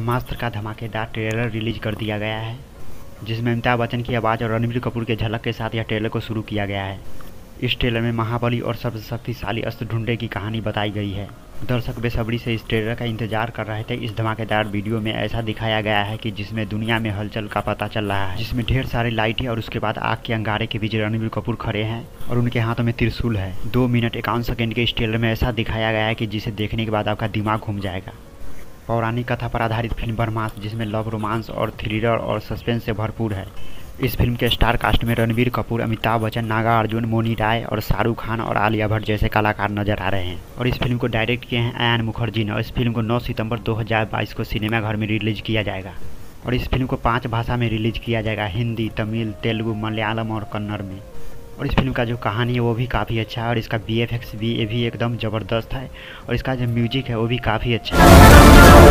ब्रह्मास्त्र का धमाकेदार trailer release कर दिया गया है, जिसमें अमिताभ बच्चन की आवाज़ और रणबीर कपूर के झलक के साथ यह ट्रेलर को शुरू किया गया है। इस ट्रेलर में महाबली और सबसे शक्तिशाली अस्त्र ढूंढे की कहानी बताई गई है। दर्शक बेसब्री से इस ट्रेलर का इंतज़ार कर रहे थे। इस धमाकेदार वीडियो में ऐसा दिखाया गया है कि जिसमें दुनिया में हलचल का पता चल रहा है, जिसमें ढेर सारी लाइटें और उसके बाद आग के अंगारे के बीच रणबीर कपूर खड़े हैं और उनके हाथों में त्रिशूल है। दो मिनट इक्यावन सेकेंड के इस ट्रेलर में ऐसा दिखाया गया है कि जिसे देखने के बाद आपका दिमाग घूम जाएगा। पौराणिक कथा पर आधारित फ़िल्म बरमास जिसमें लव, रोमांस और थ्रिलर और सस्पेंस से भरपूर है। इस फ़िल्म के स्टार कास्ट में रणबीर कपूर, अमिताभ बच्चन, नागा अर्जुन, मोनी राय और शाहरुख खान और आलिया भट्ट जैसे कलाकार नज़र आ रहे हैं। और इस फ़िल्म को डायरेक्ट किए हैं आयन मुखर्जी ने, और इस फ़िल्म को 9 सितंबर 2022 को सिनेमाघर में रिलीज़ किया जाएगा। और इस फ़िल्म को पाँच भाषा में रिलीज़ किया जाएगा, हिंदी, तमिल, तेलुगु, मलयालम और कन्नड़ में। और इस फ़िल्म का जो कहानी है वो भी काफ़ी अच्छा है और इसका बी एफ़ एक्स भी, ये भी एकदम ज़बरदस्त है और इसका जो म्यूज़िक है वो भी काफ़ी अच्छा है।